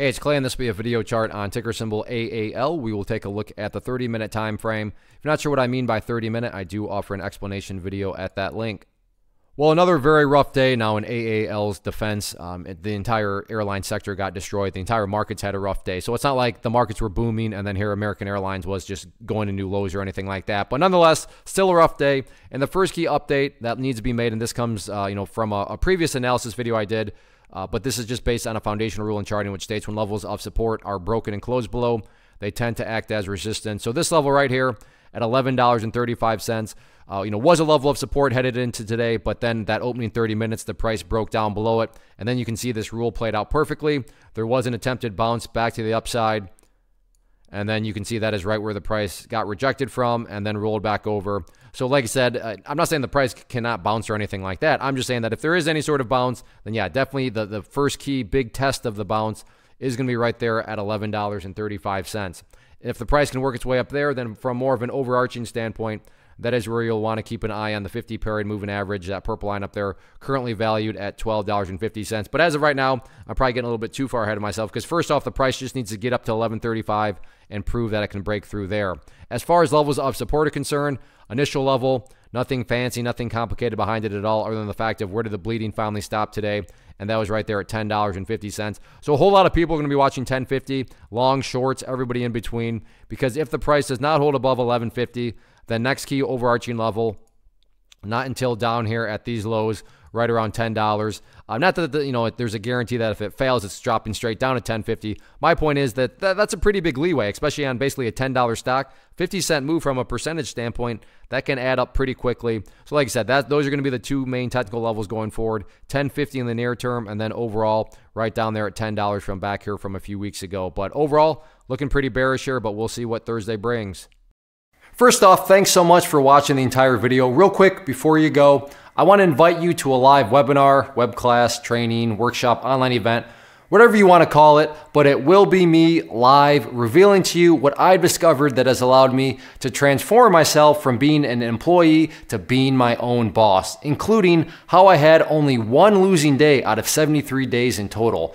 Hey, it's Clay, and this will be a video chart on ticker symbol AAL. We will take a look at the 30 minute time frame. If you're not sure what I mean by 30 minute, I do offer an explanation video at that link. Well, another very rough day now in AAL's defense. Um, the entire airline sector got destroyed. The entire markets had a rough day. So it's not like the markets were booming and then here American Airlines was just going to new lows or anything like that. But nonetheless, still a rough day. And the first key update that needs to be made, and this comes, uh, you know, from a, a previous analysis video I did uh, but this is just based on a foundational rule in charting, which states when levels of support are broken and closed below, they tend to act as resistance. So this level right here at $11.35, uh, you know, was a level of support headed into today, but then that opening 30 minutes, the price broke down below it. And then you can see this rule played out perfectly. There was an attempted bounce back to the upside. And then you can see that is right where the price got rejected from and then rolled back over. So, like I said, uh, I'm not saying the price cannot bounce or anything like that. I'm just saying that if there is any sort of bounce, then yeah, definitely the, the first key big test of the bounce is going to be right there at $11.35. If the price can work its way up there, then from more of an overarching standpoint, that is where you'll want to keep an eye on the 50 period moving average, that purple line up there, currently valued at $12.50. But as of right now, I'm probably getting a little bit too far ahead of myself because first off, the price just needs to get up to 11.35 and prove that it can break through there. As far as levels of support are concerned, initial level, nothing fancy, nothing complicated behind it at all, other than the fact of where did the bleeding finally stop today, and that was right there at $10.50. So a whole lot of people are going to be watching 1050, long, shorts, everybody in between, because if the price does not hold above 1150, then next key overarching level, not until down here at these lows, right around ten dollars. Uh, not that the, you know there's a guarantee that if it fails, it's dropping straight down to ten fifty. My point is that, that that's a pretty big leeway, especially on basically a ten dollar stock. Fifty cent move from a percentage standpoint that can add up pretty quickly. So like I said, that those are going to be the two main technical levels going forward: ten fifty in the near term, and then overall right down there at ten dollars from back here from a few weeks ago. But overall, looking pretty bearish here. But we'll see what Thursday brings. First off, thanks so much for watching the entire video. Real quick, before you go, I want to invite you to a live webinar, web class, training, workshop, online event, whatever you want to call it, but it will be me live revealing to you what I've discovered that has allowed me to transform myself from being an employee to being my own boss, including how I had only one losing day out of 73 days in total.